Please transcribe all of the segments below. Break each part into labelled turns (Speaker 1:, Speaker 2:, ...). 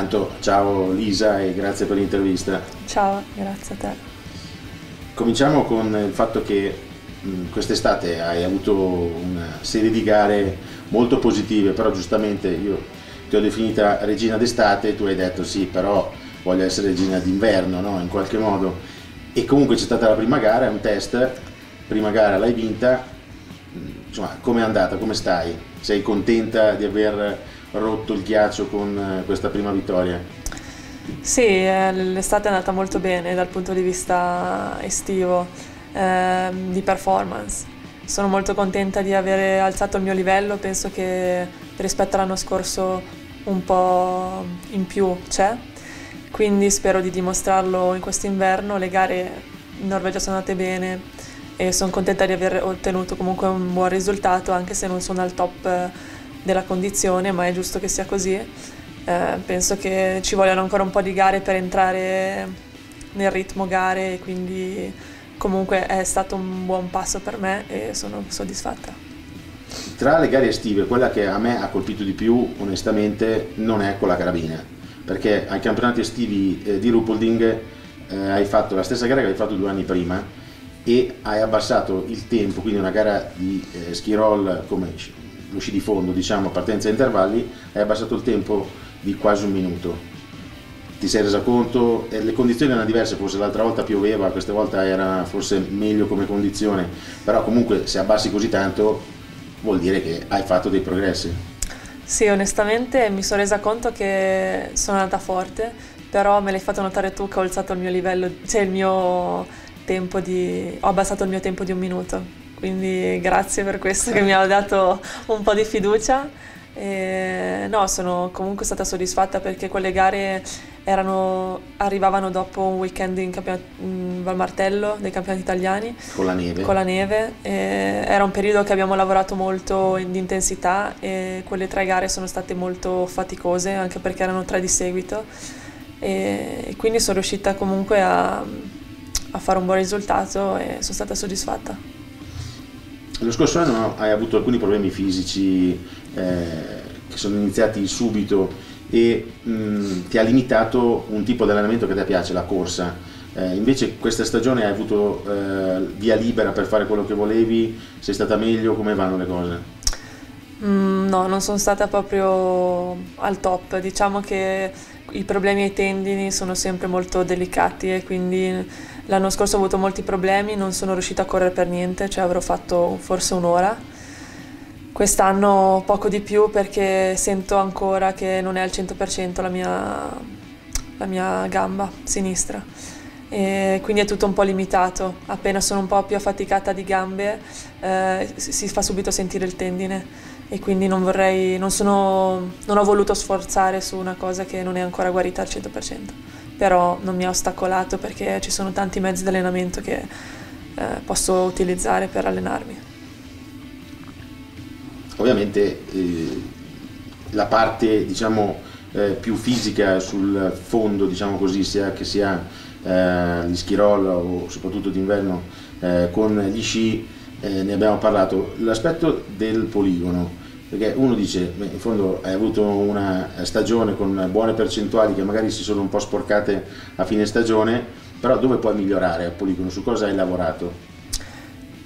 Speaker 1: Intanto ciao Lisa e grazie per l'intervista.
Speaker 2: Ciao, grazie a te.
Speaker 1: Cominciamo con il fatto che quest'estate hai avuto una serie di gare molto positive, però giustamente io ti ho definita regina d'estate e tu hai detto sì, però voglio essere regina d'inverno, no? in qualche modo. E comunque c'è stata la prima gara, è un test, prima gara l'hai vinta, insomma come è andata, come stai? Sei contenta di aver rotto il ghiaccio con eh, questa prima vittoria?
Speaker 2: Sì, eh, l'estate è andata molto bene dal punto di vista estivo, eh, di performance. Sono molto contenta di aver alzato il mio livello, penso che rispetto all'anno scorso un po' in più c'è, quindi spero di dimostrarlo in quest'inverno. Le gare in Norvegia sono andate bene e sono contenta di aver ottenuto comunque un buon risultato anche se non sono al top eh, della condizione, ma è giusto che sia così. Eh, penso che ci vogliano ancora un po' di gare per entrare nel ritmo gare quindi comunque è stato un buon passo per me e sono soddisfatta.
Speaker 1: Tra le gare estive, quella che a me ha colpito di più, onestamente, non è con la carabina, perché ai campionati estivi eh, di Rupolding eh, hai fatto la stessa gara che hai fatto due anni prima e hai abbassato il tempo, quindi una gara di eh, ski roll come lo sci di fondo, diciamo, partenza a intervalli, hai abbassato il tempo di quasi un minuto. Ti sei resa conto, eh, le condizioni erano diverse, forse l'altra volta pioveva, questa volta era forse meglio come condizione, però comunque se abbassi così tanto vuol dire che hai fatto dei progressi.
Speaker 2: Sì, onestamente mi sono resa conto che sono andata forte, però me l'hai fatto notare tu che ho alzato il mio livello, cioè il mio tempo di... ho abbassato il mio tempo di un minuto quindi grazie per questo che mi ha dato un po' di fiducia. E, no, sono comunque stata soddisfatta perché quelle gare erano, arrivavano dopo un weekend in, in Valmartello dei campionati italiani.
Speaker 1: Con la neve.
Speaker 2: Con la neve. era un periodo che abbiamo lavorato molto in intensità e quelle tre gare sono state molto faticose anche perché erano tre di seguito. E, quindi sono riuscita comunque a, a fare un buon risultato e sono stata soddisfatta.
Speaker 1: Lo scorso anno hai avuto alcuni problemi fisici eh, che sono iniziati subito e mh, ti ha limitato un tipo di allenamento che ti piace, la corsa. Eh, invece questa stagione hai avuto eh, via libera per fare quello che volevi, sei stata meglio, come vanno le cose?
Speaker 2: Mm, no, non sono stata proprio al top, diciamo che i problemi ai tendini sono sempre molto delicati e quindi L'anno scorso ho avuto molti problemi, non sono riuscita a correre per niente, cioè avrò fatto forse un'ora. Quest'anno poco di più perché sento ancora che non è al 100% la mia, la mia gamba sinistra. E quindi è tutto un po' limitato. Appena sono un po' più affaticata di gambe eh, si fa subito sentire il tendine e quindi non, vorrei, non, sono, non ho voluto sforzare su una cosa che non è ancora guarita al 100% però non mi ha ostacolato perché ci sono tanti mezzi di allenamento che eh, posso utilizzare per allenarmi.
Speaker 1: Ovviamente eh, la parte diciamo, eh, più fisica sul fondo, diciamo così, sia che sia eh, gli roll o soprattutto d'inverno eh, con gli sci, eh, ne abbiamo parlato. L'aspetto del poligono, perché uno dice, in fondo hai avuto una stagione con buone percentuali che magari si sono un po' sporcate a fine stagione, però dove puoi migliorare a Poligono? Su cosa hai lavorato?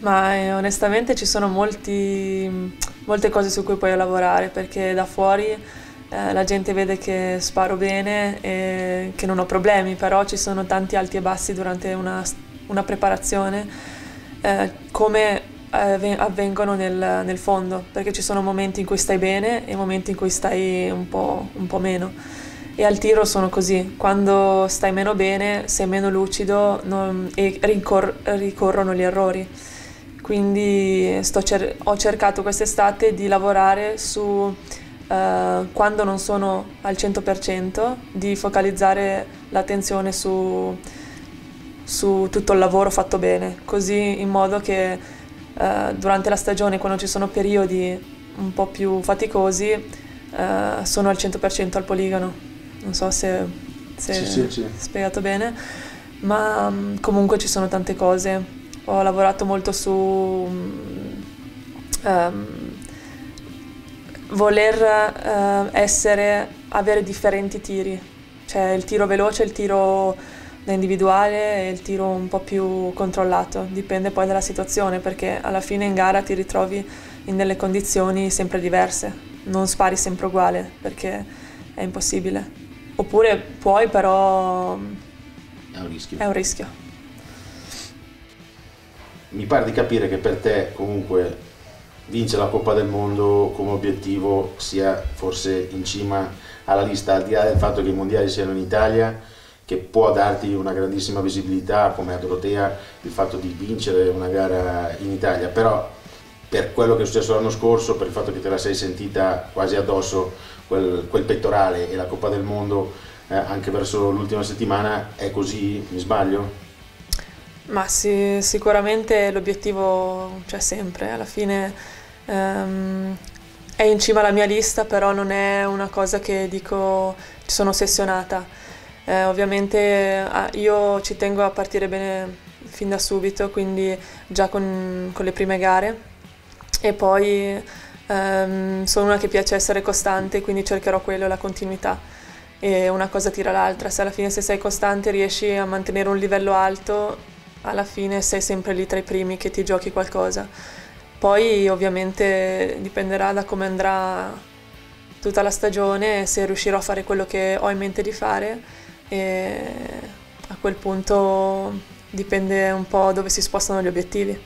Speaker 2: Ma eh, onestamente ci sono molti, molte cose su cui puoi lavorare, perché da fuori eh, la gente vede che sparo bene e che non ho problemi, però ci sono tanti alti e bassi durante una, una preparazione, eh, come avvengono nel, nel, fondo, perché ci sono momenti in cui stai bene e momenti in cui stai un po', un po', meno. E al tiro sono così, quando stai meno bene, sei meno lucido non, e rincor- ricorrono gli errori. Quindi cer- ho cercato quest'estate di lavorare su uh, quando non sono al 100%, di focalizzare l'attenzione su, su tutto il lavoro fatto bene, così in modo che eh, durante la stagione, quando ci sono periodi un po' più faticosi, eh, sono al 100% al poligono. Non so se, se sì, sì, sì. spiegato bene, ma um, comunque ci sono tante cose. Ho lavorato molto su um, voler uh, essere avere differenti tiri, cioè il tiro veloce, il tiro da individuale e il tiro un po' più controllato, dipende poi dalla situazione perché alla fine in gara ti ritrovi in delle condizioni sempre diverse, non spari sempre uguale perché è impossibile. Oppure puoi però...
Speaker 1: È un rischio.
Speaker 2: È un rischio.
Speaker 1: Mi pare di capire che per te comunque vincere la Coppa del Mondo come obiettivo sia forse in cima alla lista, al di là del fatto che i mondiali siano in Italia, che può darti una grandissima visibilità come a Dorotea il fatto di vincere una gara in Italia, però per quello che è successo l'anno scorso, per il fatto che te la sei sentita quasi addosso quel, quel pettorale e la Coppa del Mondo eh, anche verso l'ultima settimana, è così? Mi sbaglio?
Speaker 2: Ma sì, sicuramente l'obiettivo c'è sempre, alla fine um, è in cima alla mia lista, però non è una cosa che dico ci sono ossessionata. Eh, ovviamente ah, io ci tengo a partire bene fin da subito, quindi già con, con le prime gare. E poi um, sono una che piace essere costante, quindi cercherò quello, la continuità. E una cosa tira l'altra, se alla fine se sei costante riesci a mantenere un livello alto alla fine sei sempre lì tra i primi che ti giochi qualcosa. Poi ovviamente dipenderà da come andrà tutta la stagione, se riuscirò a fare quello che ho in mente di fare e a quel punto dipende un po' dove si spostano gli obiettivi.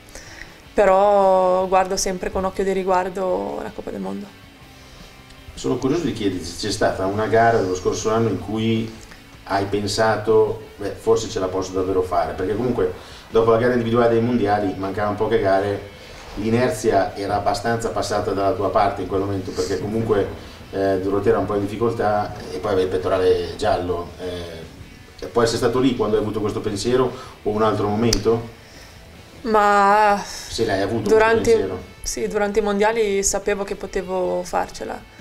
Speaker 2: Però guardo sempre con occhio di riguardo la Coppa del Mondo.
Speaker 1: Sono curioso di chiederti se c'è stata una gara dello scorso anno in cui hai pensato, beh, forse ce la posso davvero fare, perché comunque dopo la gara individuale dei mondiali mancavano poche gare, l'inerzia era abbastanza passata dalla tua parte in quel momento, perché comunque eh, Dorotea era un po' in difficoltà e poi avevi il pettorale giallo. Eh, può essere stato lì quando hai avuto questo pensiero o un altro momento?
Speaker 2: Ma
Speaker 1: se l'hai avuto
Speaker 2: durante, sì, durante i mondiali sapevo che potevo farcela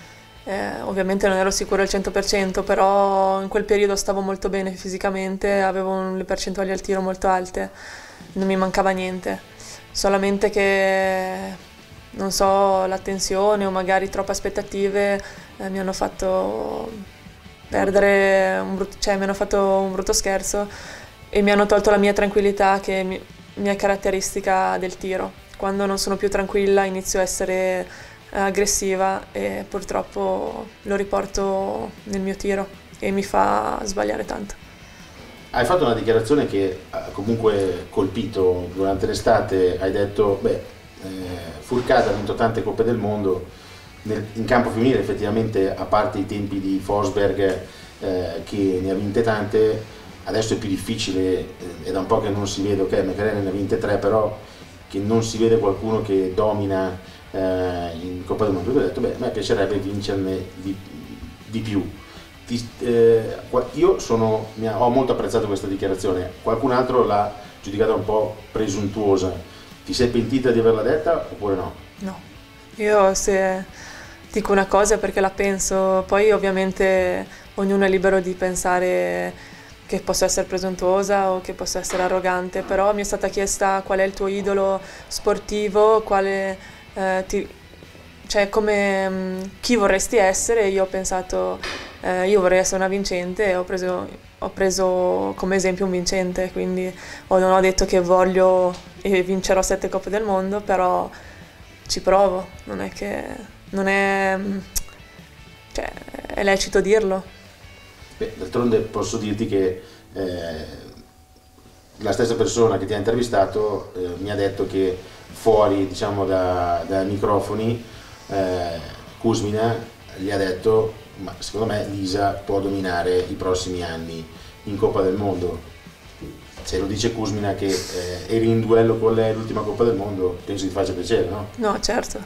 Speaker 2: eh, ovviamente non ero sicura al 100%, però in quel periodo stavo molto bene fisicamente, avevo le percentuali al tiro molto alte, non mi mancava niente. Solamente che, non so, la tensione o magari troppe aspettative eh, mi hanno fatto perdere un brutto, cioè mi hanno fatto un brutto scherzo e mi hanno tolto la mia tranquillità che mi, mia caratteristica del tiro. Quando non sono più tranquilla inizio a essere aggressiva e purtroppo lo riporto nel mio tiro e mi fa sbagliare tanto.
Speaker 1: Hai fatto una dichiarazione che ha comunque colpito durante l'estate, hai detto, beh, eh, Furcata ha vinto tante coppe del mondo, nel, in campo femminile effettivamente, a parte i tempi di Forsberg eh, che ne ha vinte tante, adesso è più difficile, eh, è da un po' che non si vede, ok, McLaren ne ha vinte tre, però che non si vede qualcuno che domina eh, in Coppa del Mondo, ho detto, beh, a me piacerebbe vincerne di, di più. Ti, eh, io sono, ho molto apprezzato questa dichiarazione, qualcun altro l'ha giudicata un po' presuntuosa. Ti sei pentita di averla detta oppure no?
Speaker 2: No, io se dico una cosa perché la penso, poi ovviamente ognuno è libero di pensare che posso essere presuntuosa o che posso essere arrogante, però mi è stata chiesta qual è il tuo idolo sportivo, quale eh, ti, cioè come mm, chi vorresti essere, io ho pensato eh, io vorrei essere una vincente e ho preso, ho preso come esempio un vincente, quindi oh, non ho detto che voglio e vincerò sette coppe del mondo, però ci provo, non è che non è, cioè, è lecito dirlo.
Speaker 1: Beh, d'altronde posso dirti che eh, la stessa persona che ti ha intervistato eh, mi ha detto che fuori diciamo, da, dai microfoni, eh, Kuzmina gli ha detto ma secondo me Lisa può dominare i prossimi anni in Coppa del Mondo. Se lo dice Kuzmina che eh, eri in duello con lei l'ultima Coppa del Mondo, penso ti faccia piacere, no?
Speaker 2: No, certo.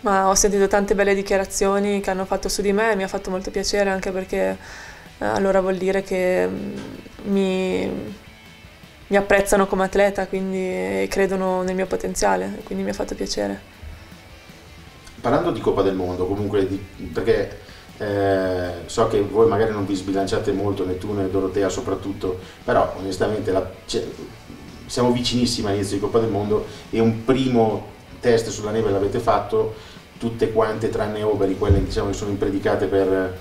Speaker 2: Ma ho sentito tante belle dichiarazioni che hanno fatto su di me e mi ha fatto molto piacere anche perché eh, allora vuol dire che mm, mi, mi apprezzano come atleta quindi credono nel mio potenziale, quindi mi ha fatto piacere.
Speaker 1: Parlando di Coppa del Mondo, comunque, di, perché eh, so che voi magari non vi sbilanciate molto, né tu né Dorotea soprattutto, però onestamente la, cioè, siamo vicinissimi all'inizio di Coppa del Mondo e un primo test sulla neve l'avete fatto, tutte quante tranne Oberi, quelle diciamo, che sono impredicate per,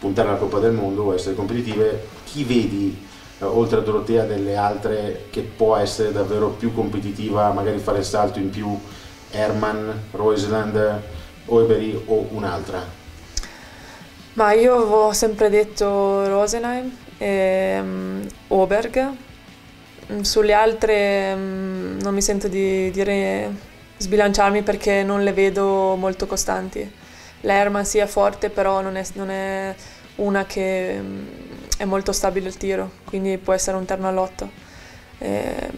Speaker 1: puntare alla Coppa del Mondo o essere competitive, chi vedi eh, oltre a Dorotea delle altre che può essere davvero più competitiva, magari fare il salto in più, Herman, Roisland, Oebery o un'altra?
Speaker 2: Ma io ho sempre detto Rosenheim e um, Oberg. Mm, sulle altre um, non mi sento di dire sbilanciarmi perché non le vedo molto costanti. L'Herman è forte, però non è, non è una che um, è molto stabile il tiro, quindi può essere un terno all'otto. E,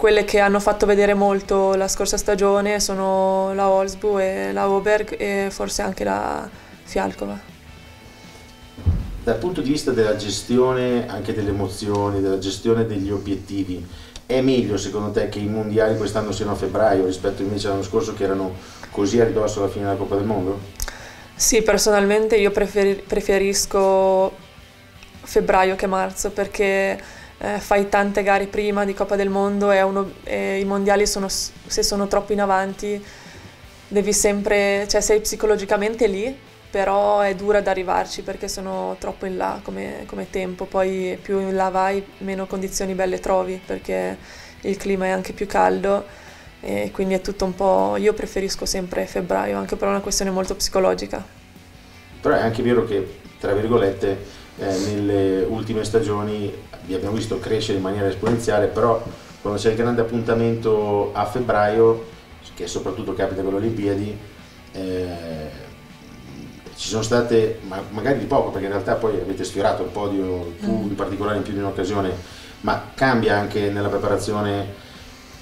Speaker 2: quelle che hanno fatto vedere molto la scorsa stagione sono la Holzbu e la Oberg e forse anche la Fialcova.
Speaker 1: Dal punto di vista della gestione anche delle emozioni, della gestione degli obiettivi, è meglio secondo te che i mondiali quest'anno siano a febbraio rispetto invece all'anno scorso che erano così a ridosso alla fine della Coppa del Mondo?
Speaker 2: Sì, personalmente io preferisco febbraio che marzo perché eh, fai tante gare prima di Coppa del Mondo e, uno, e i mondiali sono, se sono troppo in avanti devi sempre, cioè sei psicologicamente lì però è dura da arrivarci perché sono troppo in là come, come, tempo, poi più in là vai meno condizioni belle trovi perché il clima è anche più caldo e quindi è tutto un po'... io preferisco sempre febbraio anche per una questione molto psicologica.
Speaker 1: Però è anche vero che, tra virgolette, eh, nelle ultime stagioni vi abbiamo visto crescere in maniera esponenziale, però quando c'è il grande appuntamento a febbraio, che soprattutto capita con le Olimpiadi, eh, ci sono state, ma magari di poco, perché in realtà poi avete sfiorato il podio, tu in particolare in più di un'occasione, ma cambia anche nella preparazione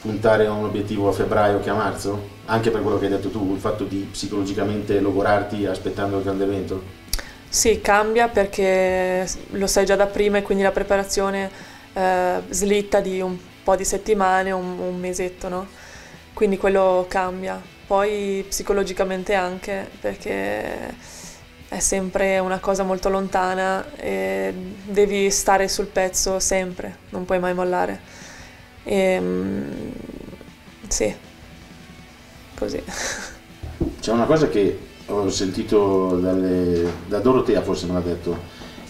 Speaker 1: puntare a un obiettivo a febbraio che a marzo? Anche per quello che hai detto tu, il fatto di psicologicamente logorarti aspettando il grande evento?
Speaker 2: Sì, cambia perché lo sai già da prima e quindi la preparazione eh, slitta di un po' di settimane, un, un mesetto, no? Quindi quello cambia. Poi psicologicamente anche perché è sempre una cosa molto lontana e devi stare sul pezzo sempre, non puoi mai mollare. E, ehm, sì, così.
Speaker 1: C'è una cosa che ho sentito dalle, da Dorotea, forse me l'ha detto,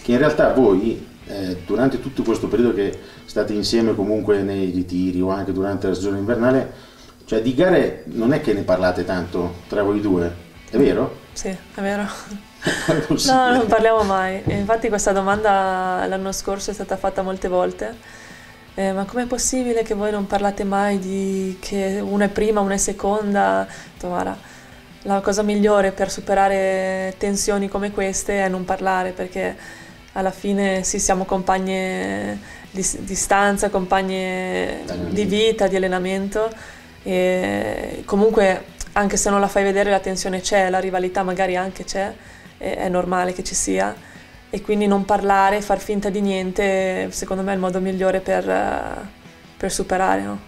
Speaker 1: che in realtà voi eh, durante tutto questo periodo che state insieme comunque nei ritiri o anche durante la stagione invernale, cioè di gare non è che ne parlate tanto tra voi due, è vero?
Speaker 2: Sì, è vero. no, non parliamo mai. Infatti questa domanda l'anno scorso è stata fatta molte volte. Eh, ma com'è possibile che voi non parlate mai di che una è prima, una è seconda? Guarda, la cosa migliore per superare tensioni come queste è non parlare perché alla fine sì siamo compagne di, di stanza, compagne di vita, di allenamento e comunque anche se non la fai vedere la tensione c'è, la rivalità magari anche c'è è normale che ci sia e quindi non parlare, far finta di niente, secondo me è il modo migliore per, per superare no?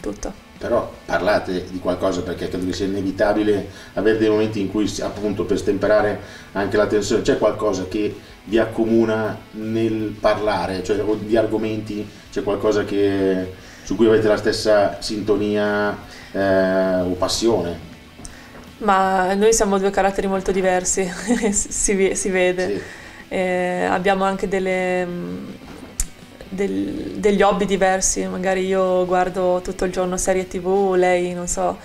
Speaker 2: tutto.
Speaker 1: Però parlate di qualcosa perché credo che sia inevitabile avere dei momenti in cui appunto per stemperare anche la tensione c'è qualcosa che vi accomuna nel parlare, cioè di argomenti, c'è qualcosa che, su cui avete la stessa sintonia eh, o passione.
Speaker 2: Ma noi siamo due caratteri molto diversi, si, si, vede. Sì. Eh, abbiamo anche delle, del, degli hobby diversi, magari io guardo tutto il giorno serie tv, lei non so,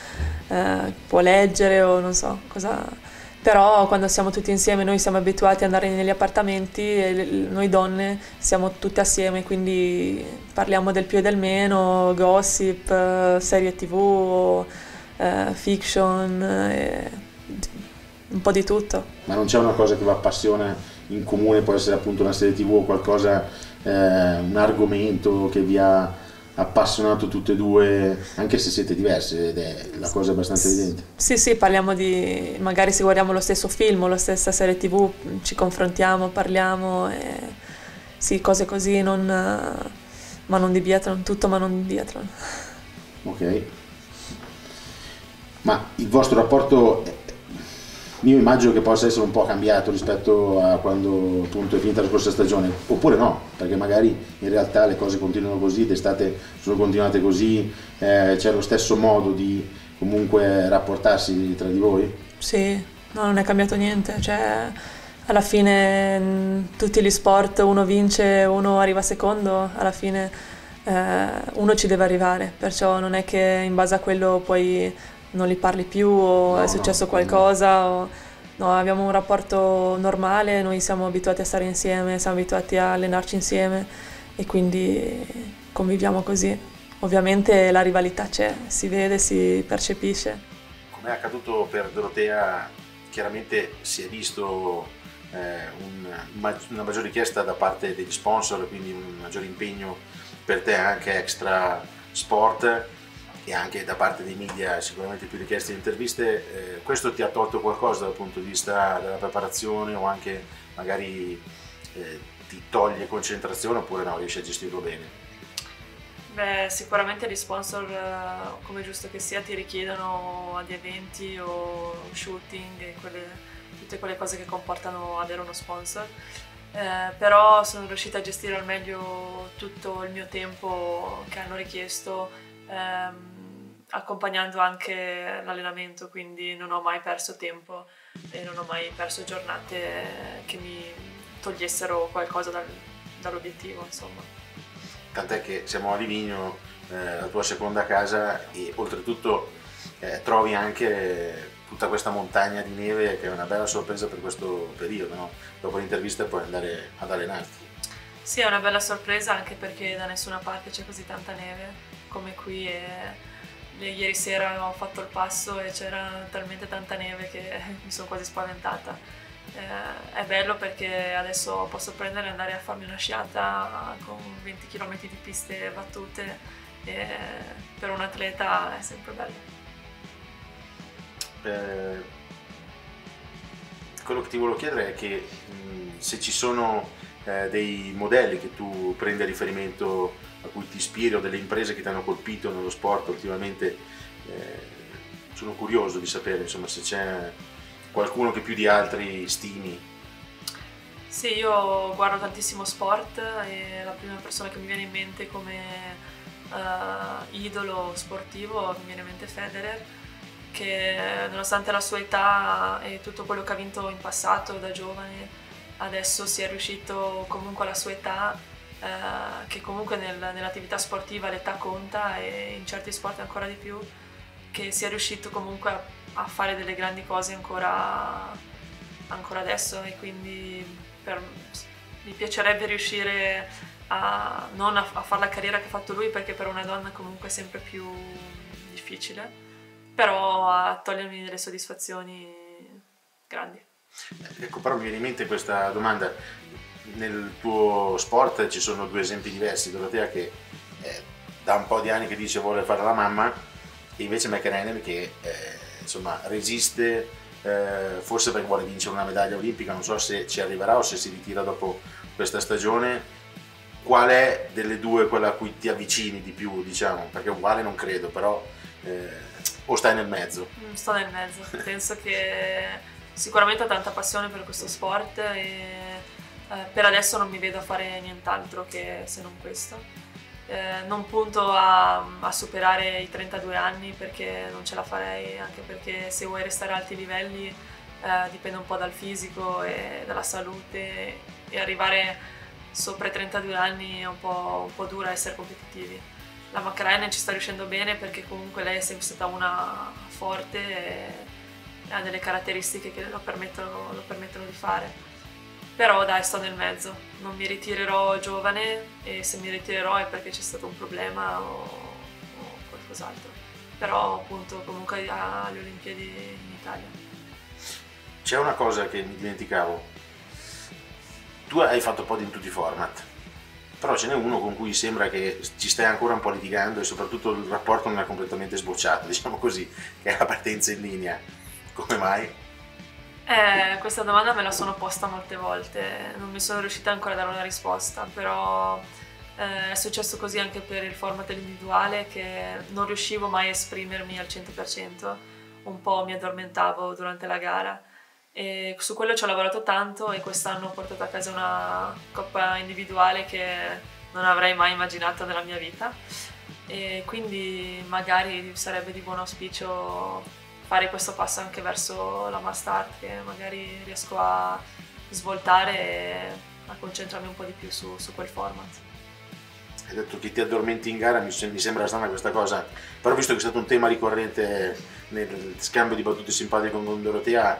Speaker 2: eh, può leggere o non so cosa... Però quando siamo tutti insieme noi siamo abituati ad andare negli appartamenti e noi donne siamo tutte assieme, quindi parliamo del più e del meno, gossip, eh, serie tv uh, fiction, eh, un po' di tutto.
Speaker 1: Ma non c'è una cosa che vi appassiona in comune, può essere appunto una serie tv o qualcosa, eh, un argomento che vi ha appassionato tutte e due, anche se siete diverse ed è la cosa abbastanza evidente.
Speaker 2: Sì, sì, parliamo di, magari se guardiamo lo stesso film o la stessa serie tv, ci confrontiamo, parliamo, e, sì, cose così, non, ma non di biathlon, tutto ma non di biathlon.
Speaker 1: Ok. Ma il vostro rapporto, io immagino che possa essere un po' cambiato rispetto a quando appunto è finita la scorsa stagione, oppure no, perché magari in realtà le cose continuano così, d'estate sono continuate così, eh, c'è lo stesso modo di comunque rapportarsi tra di voi?
Speaker 2: Sì, no, non è cambiato niente, cioè, alla fine in tutti gli sport uno vince, uno arriva secondo, alla fine eh, uno ci deve arrivare, perciò non è che in base a quello poi non li parli più o no, è successo no, qualcosa. O, no, abbiamo un rapporto normale, noi siamo abituati a stare insieme, siamo abituati a allenarci insieme e quindi conviviamo così. Ovviamente la rivalità c'è, si vede, si percepisce.
Speaker 1: Come è accaduto per Dorotea, chiaramente si è visto eh, un, una maggiore richiesta da parte degli sponsor, quindi un maggiore impegno per te anche extra sport e anche da parte dei media sicuramente più richieste di interviste. Eh, questo ti ha tolto qualcosa dal punto di vista della preparazione o anche magari eh, ti toglie concentrazione oppure no, riesci a gestirlo bene?
Speaker 2: Beh, sicuramente gli sponsor, eh, come giusto che sia, ti richiedono ad eventi o shooting e quelle tutte quelle cose che comportano avere uno sponsor. Eh, però sono riuscita a gestire al meglio tutto il mio tempo che hanno richiesto, ehm, accompagnando anche l'allenamento, quindi non ho mai perso tempo e non ho mai perso giornate che mi togliessero qualcosa dal, dall'obiettivo. Insomma.
Speaker 1: Tant'è che siamo a Livigno, eh, la tua seconda casa, e oltretutto eh, trovi anche tutta questa montagna di neve che è una bella sorpresa per questo periodo, no? dopo l'intervista puoi andare ad allenarti.
Speaker 2: Sì, è una bella sorpresa anche perché da nessuna parte c'è così tanta neve come qui e ieri sera ho fatto il passo e c'era talmente tanta neve che mi sono quasi spaventata. Eh, è bello perché adesso posso prendere e andare a farmi una sciata con 20 km di piste battute e per un atleta è sempre bello
Speaker 1: eh, quello che ti volevo chiedere è che mh, se ci sono eh, dei modelli che tu prendi a riferimento a cui ti ispiri o delle imprese che ti hanno colpito nello sport ultimamente, eh, sono curioso di sapere insomma, se c'è qualcuno che più di altri stimi.
Speaker 2: Sì, io guardo tantissimo sport e la prima persona che mi viene in mente come uh, idolo sportivo mi viene in mente Federer che nonostante la sua età e tutto quello che ha vinto in passato da giovane, adesso si è riuscito comunque alla sua età, eh, che comunque nel, nell'attività sportiva l'età conta e in certi sport ancora di più, che sia riuscito comunque a, a fare delle grandi cose ancora, ancora adesso e quindi per, mi piacerebbe riuscire a, non a, a fare la carriera che ha fatto lui perché per una donna comunque è sempre più difficile però a togliermi delle soddisfazioni grandi.
Speaker 1: Ecco, però mi viene in mente questa domanda. Nel tuo sport ci sono due esempi diversi, Dorotea che eh, da un po' di anni che dice vuole fare la mamma e invece McRannen che eh, insomma resiste eh, forse perché vuole vincere una medaglia olimpica, non so se ci arriverà o se si ritira dopo questa stagione. Qual è delle due quella a cui ti avvicini di più, diciamo? Perché uguale non credo, però eh, o stai nel mezzo?
Speaker 2: Sto nel mezzo, penso che sicuramente ho tanta passione per questo sport e eh, per adesso non mi vedo a fare nient'altro che se non questo. Eh, non punto a, a, superare i 32 anni perché non ce la farei, anche perché se vuoi restare a alti livelli eh, dipende un po' dal fisico e dalla salute e arrivare sopra i 32 anni è un po', un po dura essere competitivi la McLaren ci sta riuscendo bene perché comunque lei è sempre stata una forte e ha delle caratteristiche che lo permettono, lo permettono di fare. Però dai, sto nel mezzo, non mi ritirerò giovane e se mi ritirerò è perché c'è stato un problema o, o qualcos'altro. Però appunto comunque alle Olimpiadi in Italia.
Speaker 1: C'è una cosa che mi dimenticavo. Tu hai fatto un po' di tutti i format però ce n'è uno con cui sembra che ci stai ancora un po' litigando e soprattutto il rapporto non è completamente sbocciato, diciamo così, che è la partenza in linea. Come mai?
Speaker 2: Eh, questa domanda me la sono posta molte volte, non mi sono riuscita ancora a dare una risposta, però eh, è successo così anche per il format individuale che non riuscivo mai a esprimermi al 100%, un po' mi addormentavo durante la gara. E su quello ci ho lavorato tanto e quest'anno ho portato a casa una coppa individuale che non avrei mai immaginato nella mia vita. E quindi magari sarebbe di buon auspicio fare questo passo anche verso la Mastart che magari riesco a svoltare e a concentrarmi un po' di più su, su quel format.
Speaker 1: Hai detto che ti addormenti in gara, mi, sembra strana questa cosa, però visto che è stato un tema ricorrente nel scambio di battute simpatiche con Dorotea,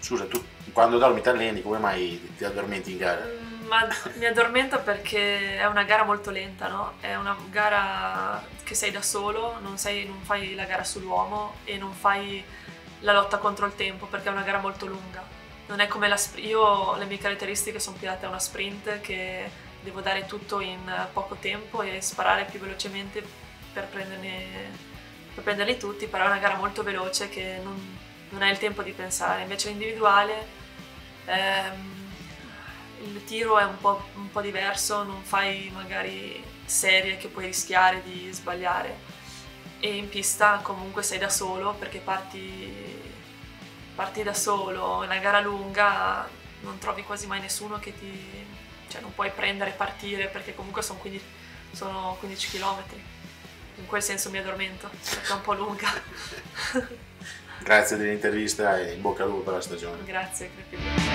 Speaker 1: scusa, tu quando dormi ti alleni, come mai ti addormenti in gara?
Speaker 2: Mm, ma mi addormento perché è una gara molto lenta, no? È una gara che sei da solo, non, sei, non fai la gara sull'uomo e non fai la lotta contro il tempo perché è una gara molto lunga. Non è come la sprint, io le mie caratteristiche sono più a una sprint che devo dare tutto in poco tempo e sparare più velocemente per, per prenderli tutti, però è una gara molto veloce che non, non hai il tempo di pensare. Invece l'individuale ehm, il tiro è un po', un po' diverso, non fai magari serie che puoi rischiare di sbagliare e in pista comunque sei da solo perché parti, parti da solo, una gara lunga, non trovi quasi mai nessuno che ti... cioè non puoi prendere e partire perché comunque sono 15, sono 15 km. In quel senso mi addormento, perché è un po' lunga.
Speaker 1: Grazie dell'intervista e in bocca al lupo per la stagione.
Speaker 2: Grazie, crepi.